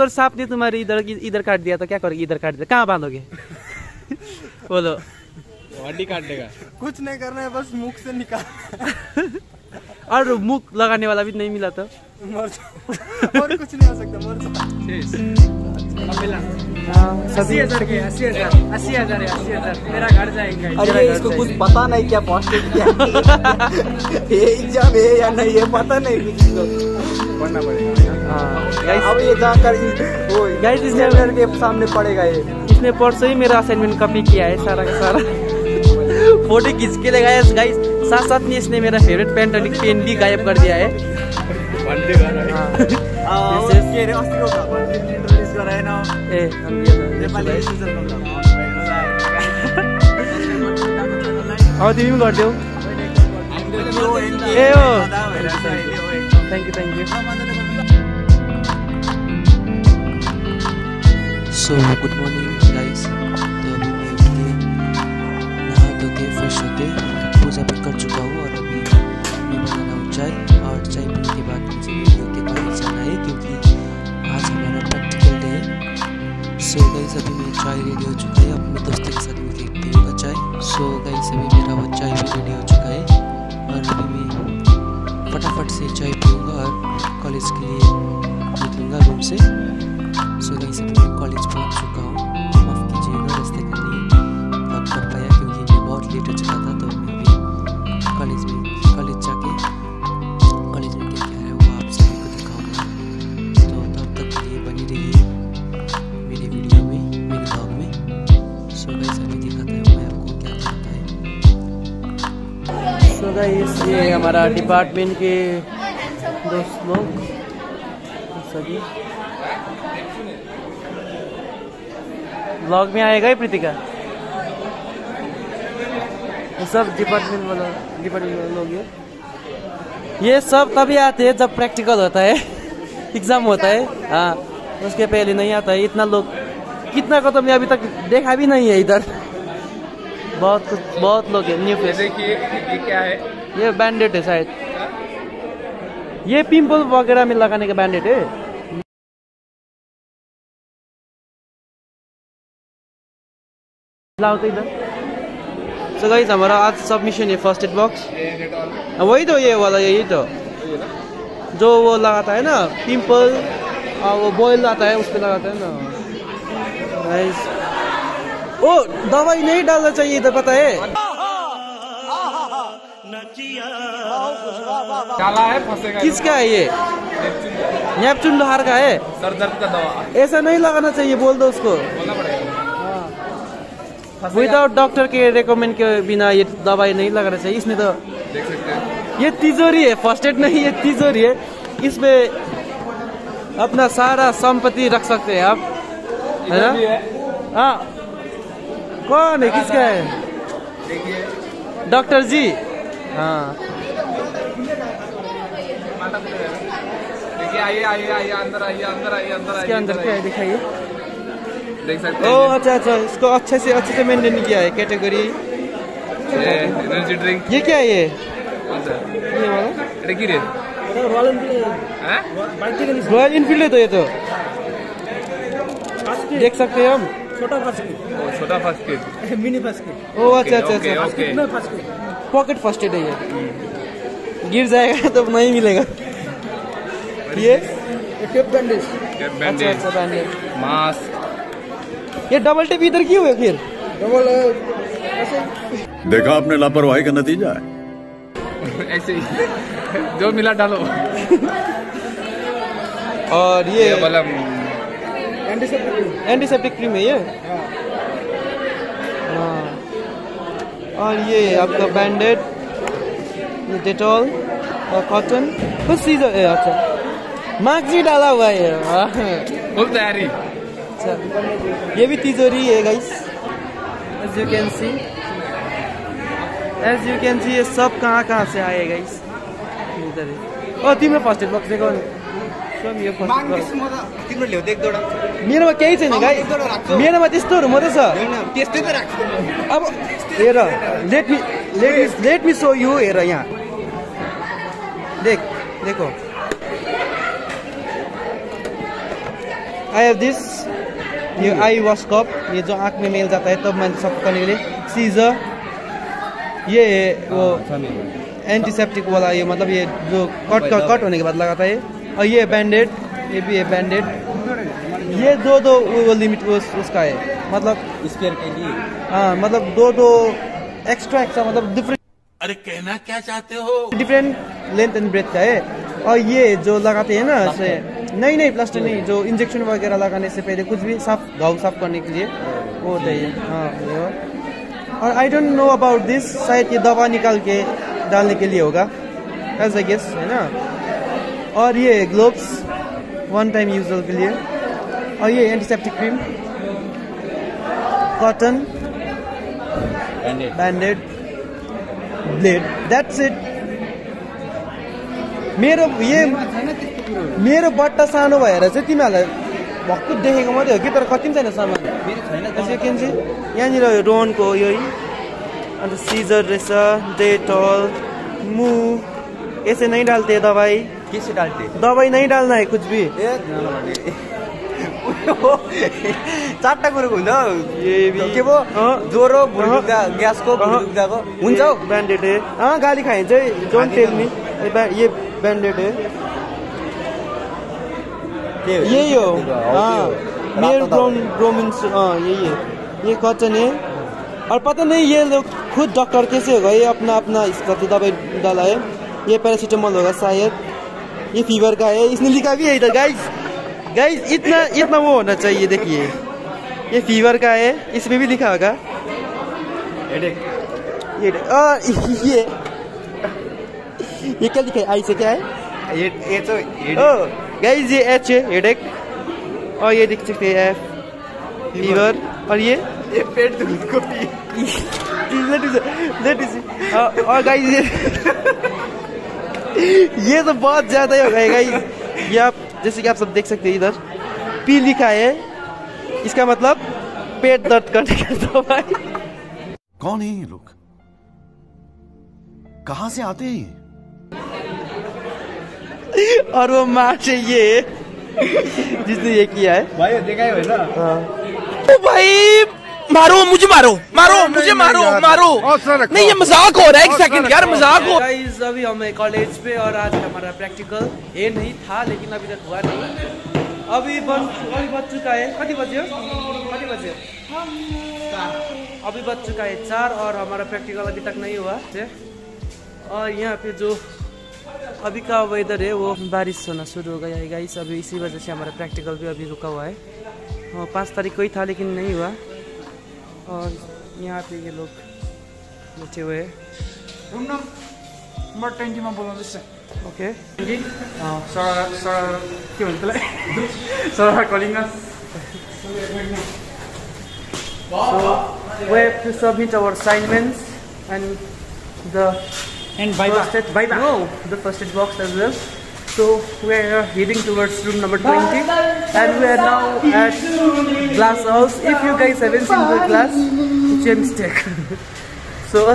अगर सांप ने तुम्हारे इधर इधर काट दिया तो क्या करोगे? इधर काट दिया कहाँ बांधोगे? बोलो। हड्डी काट देगा। कुछ नहीं करना है बस मुख से निकाल। और मुख लगाने वाला भी नहीं मिला तो? और कुछ नहीं हो सकता मर जाओ। हज़ार के अस्सी हज़ार अस्सी हज़ार है अस्सी हज़ार। मेरा घर जाएगा अरे इसको कुछ पता नहीं क्या पॉजिटिव क्या। ये एग्ज़ाम है या नहीं ये पता नहीं किसी को पढ़ना पड़ेगा। अब ये जाकर वो Guys, इसने- के सामने पड़ेगा ये। इसने परसों ही मेरा असाइनमेंट कॉपी किया है सारा का सारा। फ़ोटो खींच के लगाया गाइस साथ साथ में इसने मेरा फेवरेट पेन पेन भी गायब कर दिया है। भन्ने घर है आ, This is- के अरे अस्तिको भगवान introduce गराएन ए हम ये तो- नेपाली season मा अब तिमी पनि गरिदेऊ ए हो thank you thank you so good morning guys तो अभी मैं उठ के नहा धो के फ्रेश होके पूजा भी कर चुका हूँ और अभी बना चाय और चाय पीने के बाद मुझे रेडियो के कॉलेज जाना है, क्योंकि आज हमारा प्रैक्टिकल डे है। सो गाइस अभी मैं चाय रेडी हो चुका है, अपने दोस्तों के साथ मैं पीऊँगा चाय। सो गाइस अभी मेरा वो चाय भी रेडी हो चुका है, और अभी मैं फटाफट से चाय पीऊँगा और कॉलेज के लिए निकलूँगा रूम से। सो गाइस अभी मैं कॉलेज पहुँच चुका हूँ। ये हमारा डिपार्टमेंट के दोस्त लोग, सभी। ब्लॉग में आएगा ही प्रीतिका? सब डिपार्टमेंट वाला डिपार्टमेंट वाले लोग ये ये सब तभी आते हैं जब प्रैक्टिकल होता है। एग्ज़ाम होता है। हाँ उसके पहले नहीं आता है। इतना लोग, कितना को तो मैं अभी तक देखा भी नहीं है इधर। बहुत कुछ, बहुत लोग है न्यू फेस देखिए क्या है? ये बैंडेड है शायद। ये पिंपल वगैरह में लगाने का बैंडेड है। तो इधर। गाइस हमारा आज सबमिशन है फ़र्स्ट एड बॉक्स वही तो ये वाला, यही तो। जो वो लगाता है ना पिंपल और वो बॉयल आता है, उस पर लगाता है ना। गाइस ओ, दवाई नहीं डालना चाहिए, इधर पता है। काला है फंसेगा किसका है ये? नेपचून लोहार का है? सर दर्द का दवा। ऐसा नहीं लगाना चाहिए बोल दो उसको। बोलना पड़ेगा। विदाउट डॉक्टर के रिकमेंड के बिना ये दवाई नहीं लगाना चाहिए इसमें तो देख सकते हैं। ये तिजोरी है फ़र्स्ट एड नहीं ये तिजोरी है। इसमें अपना सारा संपत्ति रख सकते हैं आप। है ना? हाँ। कौन है? किसका है। डॉक्टर जी। हाँ। देखिए आइए आइए आइए अंदर आइए अंदर आइए अंदर अंदर अच्छा अच्छा इसको अच्छे से अच्छे से मेंटेन किया है कैटेगरी एनर्जी ड्रिंक ये क्या है ये? ये वाला। रेकी रे रॉयल इनफील्ड है। तो ये तो। देख सकते हैं हम। छोटा फ़र्स्ट छोटा फ़र्स्ट मिनी फ़र्स्ट ओ अच्छा अच्छा अच्छा, अच्छा। पॉकेट फ़र्स्ट एड है ये। गिर जाएगा तो नहीं मिलेगा। ये? बैंडेज अच्छा बैंडेज अच्छा मास्क ये डबल टेप इधर क्यों है फिर? डबल देखा आपने लापरवाही का नतीजा है। ऐसे ही। जो मिला डालो। और ये ये एंटीसेप्टिक क्रीम है ये हाँ और ये आपका बैंडेड ये डेटॉल और कॉटन बस सीजर है अच्छा। मार्क्स भी डाला हुआ है हाँ। तैयारी। अच्छा। ये भी तिजोरी है guys as you can see as you can see ये सब कहाँ कहाँ से आए गाइस इधर ओ तिम्रो फ़र्स्ट एड बक्स देखो। सब यो फ़र्स्ट एड म त तिम्रो ल्याउ एक दुईवटा मेरोमा केही छैन गाई एक दुईवटा राख्छु मेरोमा त्यस्तोहरू मात्रै छ त्यस्तै त अब हेर let me let me let me so you हेर यहाँ देख देखो आई हैव दिस ये आई वॉश कप ये जो आँख में मेल जाता है तब मैंने सब करने के लिए सीजर ये है वो एंटीसेप्टिक वाला ये मतलब ये जो कट कट होने के बाद लगाता है और ये बैंडेड ये भी है बैंडेड ये दो दो वो लिमिट उस, उसका है। मतलब स्पेयर के लिए? हाँ मतलब दो दो एक्स्ट्रा एक्स्ट्रा मतलब डिफरेंट अरे कहना क्या चाहते हो? डिफरेंट लेंथ एंड ब्रेथ का है। और ये जो लगाते हैं ना ऐसे नहीं नहीं प्लास्टर नहीं जो इंजेक्शन वगैरह लगाने से पहले कुछ भी साफ़ घाव साफ़ करने के लिए वो होता है। हाँ और I don't know about this शायद ये दवा निकाल के डालने के लिए होगा। एज आई गेस है ना? और ये ग्लोव्स वन टाइम यूजल के लिए। ये antiseptic cream cotton band aid blade that's it मेरो ये मेरो बट्टा सानो भएर चाहिँ तिमीहरूलाई भक्कु देखेको मात्रै हो कि तर कति पनि छैन सामान। यसो भन्छ यहाँनिर रोनको यही अन्त सिजर रहेछ डेटल मु ऐसे नहीं डालते हैं दवाई के से डालते दवाई नहीं डालना है कुछ भी ए चारवटा कुरोको हुन्छ हौ। के पो ज्वरो ग्यासको भुँडी दुख्दाको हुन्छ हौ है हाँ गाली खाए चाहिँ डोंट टेल मी ये बा- है यही हो हाँ मेल। ब्रोन हाँ यही है ये कॉटन है और पता नहीं ये लोग खुद डॉक्टर कैसे होगा? ये अपना अपना इसका तो दवाई डाला है। ये पैरासीटामोल होगा शायद। ये फीवर का है। इसने लिखा भी है इधर गाइस गाइस इतना इतना वो होना चाहिए देखिए। ये फीवर का है इसमें भी लिखा होगा। ये ये। ये क्या लिखा है? आई से क्या है? ये ये हेडेक ओ ये एच है हेडेक और ये देख सकते हैं एफ़ फीवर और ये? ये पेट लेट इज़ और गाइस ये ये तो बहुत ज़्यादा ही हो गया गाइस ये आप जैसे कि आप सब देख सकते हैं इधर। पी लिखा है। इसका मतलब पेट दर्द करने का दवाई कौन है ये लोग? कहाँ से आते हैं और वो मार ये जिसने ये किया है। भाइ देखायो होइन ओ भाई मारो मुझे मारो मारो मुझे मारो मारो। नहीं ये मज़ाक हो रहा है एक सेकंड यार मज़ाक हो गाइस अभी हम कॉलेज पे और आज हमारा प्रैक्टिकल ये नहीं था लेकिन अभी तक हुआ नहीं। अभी बन अभी बज चुका है। कति बज्यो कति बज्यो अभी बज चुका है चार और हमारा प्रैक्टिकल अभी तक नहीं हुआ और यहाँ पे जो अभी का वेदर है वो बारिश होना शुरू हो गया है गाइस अभी इसी वजह से हमारा प्रैक्टिकल भी अभी रुका हुआ है। हाँ, पाँच तारीख को ही था लेकिन नहीं हुआ। और यहाँ पे ये लोग बैठे हुए हैं room number ट्वेन्टीमा बोलाउँदैछ okay sir sir के भन्छ त्यसलाई sir calling we have to submit our assignments and the and first aid, Viva. no, the first aid box as well. So we are heading towards room number 20 and we are now at glass house. If you guys haven't seen the glass, your mistake. so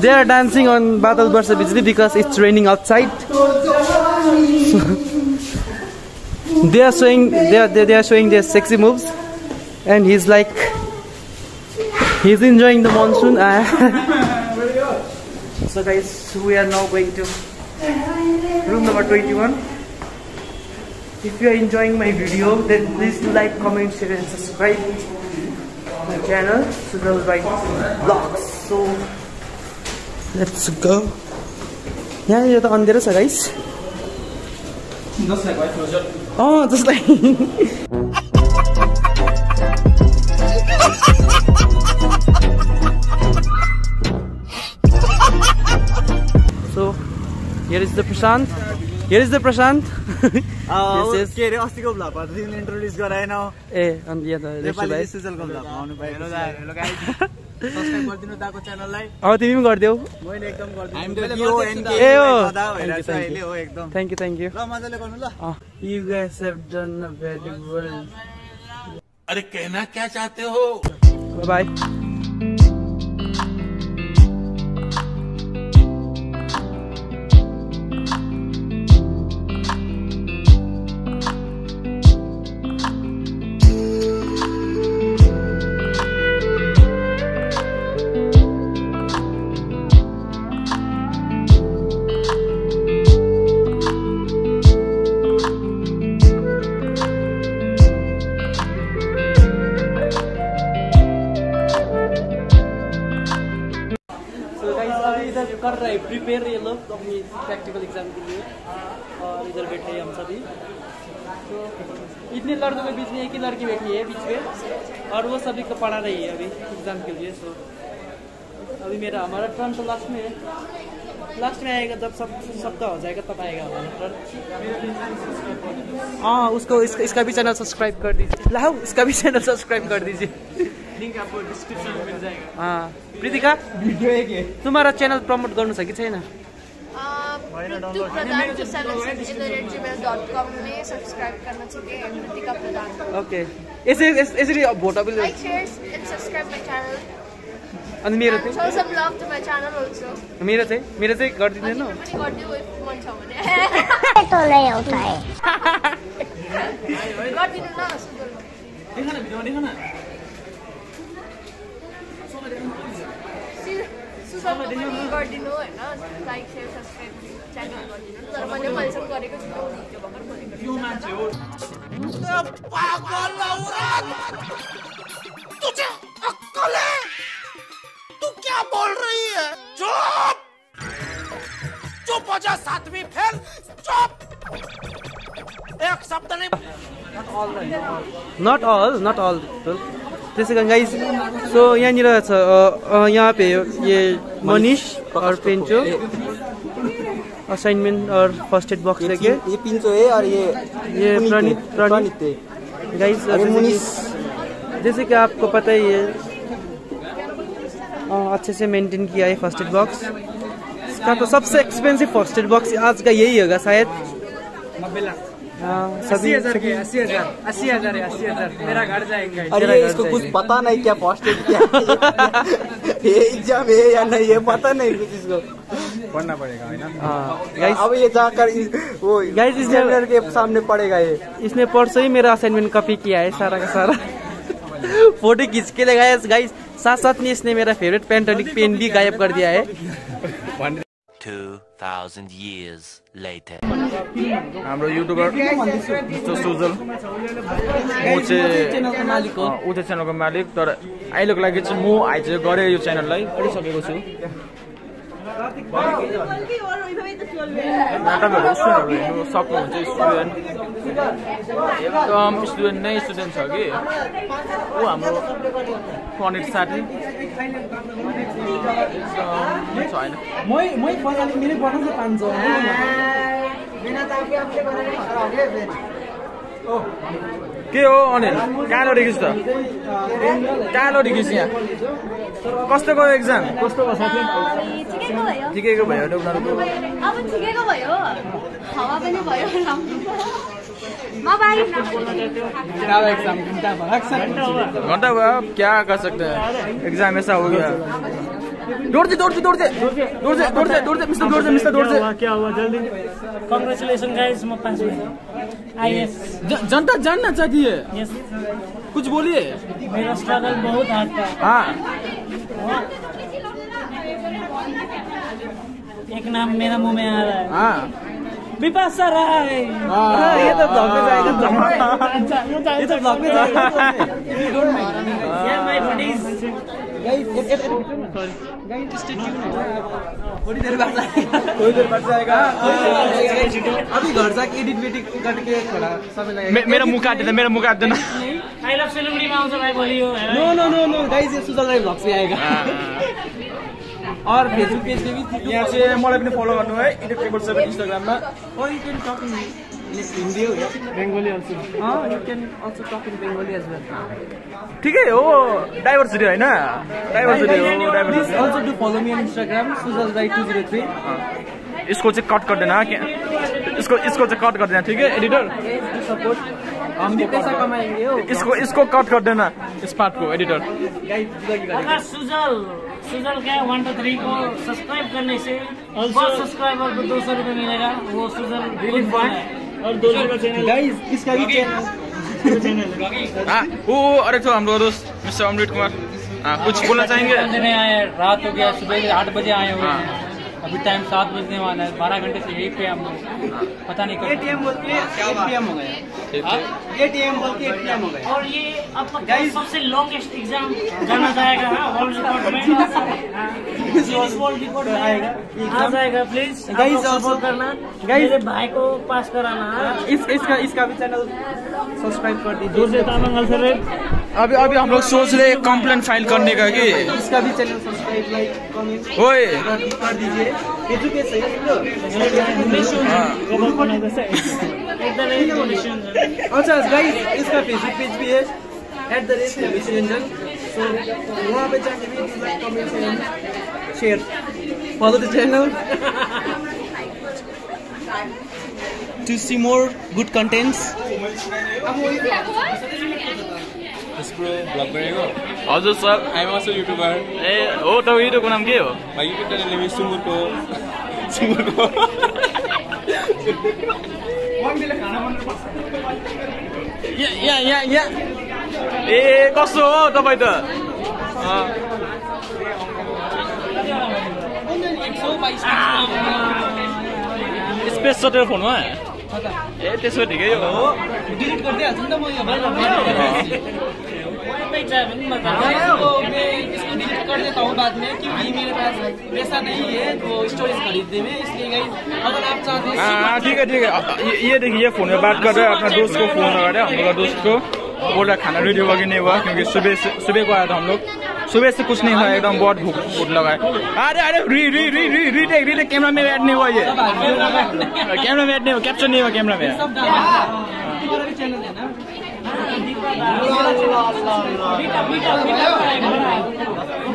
they are dancing on Battle Barsa Bijli because it's raining outside. they are showing they are, they are showing their sexy moves and he's like he's enjoying the monsoon so guys we are now going to room number 21 if you are enjoying my video then please like comment share and subscribe my channel So Sunil by vlogs so let's go. Yeah you are the andhera guys. Just like my closure oh just like the Prashant here is the Prashant के अरे अस्तिको तिमीले introduce गराएन। ए अनि यहाँ त तिमी पनि गरिदेऊ। थ्याङ्क यू थ्याङ्क यू गर्नु ल। अरे हो? बाय लड़कों के बीच में एक ही लड़की बैठी है बीच में और वो सभी को पढ़ा रही है अभी एग्ज़ाम के लिए सो अभी मेरा हमारा टर्न तो लास्ट में है। लास्ट में आएगा जब सब सबका हो जाएगा तब आएगा हमारा टर्न हाँ उसको इसका, इसका भी चैनल सब्सक्राइब कर दीजिए। लाओ इसका भी चैनल सब्सक्राइब कर दीजिए। लिंक आपको डिस्क्रिप्शन में मिल जाएगा। हाँ। प्रीतिका भिडियो एक है। तुम्हारा चैनल प्रमोट गर्नु छ कि छैन? Mrityu Pradhan two seven six at the rate gmail dot com में सब्सक्राइब करना चाहिए मृतिका प्रधान ओके यसरी यस- यसरी vote appeal like share and subscribe my channel अनि मेरो चाहिँ? Show some love to my channel also मेरो चाहिँ? मेरो चाहिँ गरिदिँदैन पनि गरिदियो if मन छ भने। गरिदिनु न सुन्दर सुन्दरमा पनि गरिदिनु होइन लाइक सेयर सब्सक्राइब च्यानल गरिदिनु तर मैले अहिलेसम्म गरेको छुइनँ भिडियो भर्खर खोलेको है? तू क्या बोल रही है? चुप! चुप हो जा सातवीं फेल। चुप! एक शब्द नहीं। नट अल नट अल त्यसै कारण गाइस सो यहाँनिर छ अ, यहाँ पे ये मनीष और पेंचो असाइनमेंट और फ़र्स्ट एड बॉक्स लेके। ये पिंचो है और ये ये प्रणीत प्रणीत। गाइस जैसे कि आपको पता ही है अच्छे से मेंटेन किया है फ़र्स्ट एड बॉक्स इसका तो सबसे एक्सपेंसिव फ़र्स्ट एड बॉक्स आज का यही होगा शायद। हाँ, सभी अस्सी हज़ार अस्सी हज़ार अस्सी हज़ार। मेरा घर जाएगा अरे इसको कुछ पता नहीं क्या एड क्या ये एग्ज़ाम है या नहीं ये पता नहीं कुछ इसको। पढ़ना पड़ेगा है ना? हाँ, गाइस अब ये जाकर वो Guys, इसने- के सामने पड़ेगा ये। इसने परसों ही मेरा असाइनमेंट कॉपी किया है सारा का सारा। फ़ोटो खींच के लगाया गाइस साथ साथ में इसने मेरा फेवरेट पेंटोनिक पेन भी गायब कर दिया है। 2,000 years later. हाम्रो युट्युबर मिस्टर सुजल म चाहिँ मालिक हो अँ, ऊ चाहिँ च्यानलको मालिक तर अहिलेको लागि चाहिँ म आइ चाहिँ गरेँ यो च्यानललाई गरिसकेको छु नाटकहरू सक्नुहुन्छ स्टुडेन्ट एकदम स्टुडेन्ट नै स्टुडेन्ट छ कि ऊ हाम्रो पण्डित साथी छैन के हो अनिल कहाँ लडिकिस् त? कहाँ लडिकिस् यहाँ? कस्तो गयो एक्जाम कस्तो ठिकैको भयो। उनीहरूको? घन्टा भयो। क्या गर्छ? एक्जाम यसो हो क्या? दौड़ दे दौड़ दे दौड़ दे। दौड़ दे दौड़ दे दौड़ दे मिस्टर दौड़ दे मिस्टर दौड़ दे। क्या हुआ जल्दी। कॉन्ग्रेचुलेशन गाइस मैं पास में आई एस ज- जनता जानना चाहती है। यस कुछ बोलिए। मेरा स्ट्रगल बहुत हार्ड था। हाँ। एक नाम मेरा मुँह में आ रहा है। हाँ। विपाशा राय। हाँ, ये तो ब्लॉग में जाएगा ये तो ब्लॉग में जाएगा। मेरो मुख काट्दैन मेरो मुख काट्दैन फेसबुक पेजले यहाँ चाहिँ मलाई पनि फलो गर्नु है इन्टरटेबल सेभेन इन्स्टाग्राममा ठिकै हो डाइभर्सिटी होइन? यसको चाहिँ कट गर्दैन यसको यसको चाहिँ कट गर्दैन ठिकै एडिटर? यसको यसको कट गर्दैन यस एडिटर। सुजल क्या वान टू थ्री को सब्सक्राइब गर्ने चाहिँ सब्सक्राइबरको दो सौ रुपियाँ मिलेर वो सुजल और दो सौ का चैनल गाइस इसका भी चैनल हाँ। वो अरे तो हम दोस्त मिस्टर अमृत कुमार। हाँ कुछ बोलना चाहेंगे? देने आए रात हो गया सुबह आठ बजे आए हुए हैं। अभी टाइम सात बजने वाला है बारह घंटे से यही पे हम लोग। पता नहीं कर हो गया। एट एम बोल के एट पी एम हो गया और ये अब तक सबसे लॉन्गेस्ट एग्ज़ाम जाना जाएगा हाँ, वर्ल्ड रिकॉर्ड में। गिनीज वर्ल्ड रिकॉर्ड आएगा। आ जाएगा प्लीज़ सपोर्ट करना। भाई को पास कराना हाँ। इस इसका इसका भी चैनल सब्सक्राइब कर दीजिए। अल्सरेट अभी अभी हम लोग सोच रहे कंप्लेन फ़ाइल करने का कि इसका भी चैनल सब्सक्राइब लाइक कमेंट कर कर दीजिए। एजुकेशन अच्छा गाइस इसका फेसबुक पेज भी है। At the rate Vishwaranjan so वहाँ पे जाके भी like comment and share follow the channel to see more good contents हजुर सर। आइम अल्सो युट्युबर ए हो त युट्युबको नाम के हो? युट्युब सुँगुरको सुँगुरको यहाँ यहाँ यहाँ यहाँ। ए कस्तो हो तपाईँ त? अँ, स्पेस छ त्यो फोनमा ए त्यसो ठिकै हो। डिलिट गरिदिइहाल्छु नि त म कर देता हूँ बाद में क्योंकि मेरे पास पैसा नहीं है वो स्टोरेज खरीदने में इसलिए गाइस अगर आप चाहते हैं हाँ हाँ, ठीक है ठीक है। ये देखिए ये फ़ोन में बात कर रहे हैं अपना दोस्त को फ़ोन लगा रहे हम लोग का दोस्त को। बोल रहा खाना रेडी हुआ कि नहीं हुआ? क्योंकि सुबह से सुबह को आया था हम लोग। सुबह से कुछ नहीं हुआ एकदम बहुत भूख भूख लगा है। अरे अरे re re re re retake retake camera में ऐड नहीं हुआ ये। कैमरा में ऐड नहीं हुआ कैप्चर नहीं हुआ कैमरा में।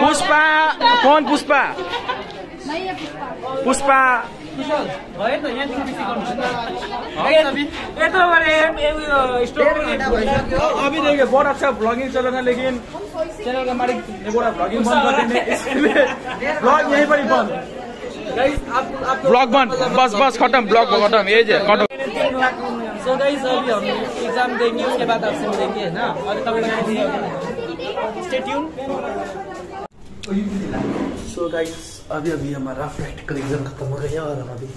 पुष्पा कौन पुष्पा? पुष्पा। अभी देखिए बहुत अच्छा ब्लॉगिंग चल रहा है लेकिन चैनल का मालिक ब्लॉगिंग बंद कर देने ब्लॉग यहीं पर ही बंद ब्लॉग बंद बस बस खत्म ब्लॉग खत्म ये जे खत्म सो गाइस अभी हम एग्जाम देंगे उसके बाद आपसे मिलेंगे है ना? और तपाईँ स्टे ट्यून सो गाइस अभी अभी हमारा प्रैक्टिकल एग्ज़ाम खत्म हो गया और हम अभी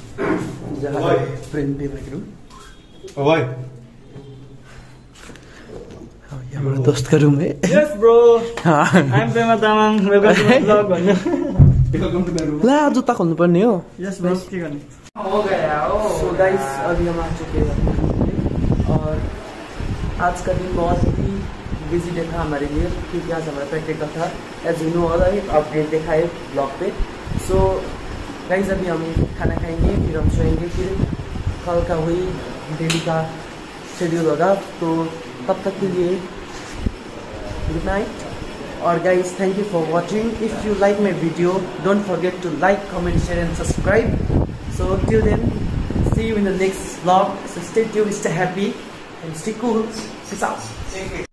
जा रहे हैं प्रिंट पेपर के रूम हाँ, हमारा दोस्त का रूम है। यस ब्रो हाँ। I am Pema Tamang welcome to blog भन्नु ला जुत्ता खोल्नु पर्ने हो। यस ब्रो के गर्ने हो गया ओ सो गाइस अभी हम आ चुके हैं। और आज का दिन बहुत ही बिज़ी डे था हमारे लिए क्योंकि आज हमारा प्रैक्टिकल था। एज यू नो वाला एक अपडेट देखा है ब्लॉग पे। सो so, गाइज़ अभी हम खाना खाएँगे फिर हम सोएँगे फिर कल का हुई डेली का शेड्यूल होगा। तो तब तक के लिए गुड नाइट और guys thank you for watching if you like my video don't forget to like comment share and subscribe so till then see you in the next blog so stay tune stay happy and stay cool Peace out.